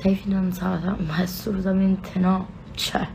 sei fidanzata? Ma assolutamente no. Cioè,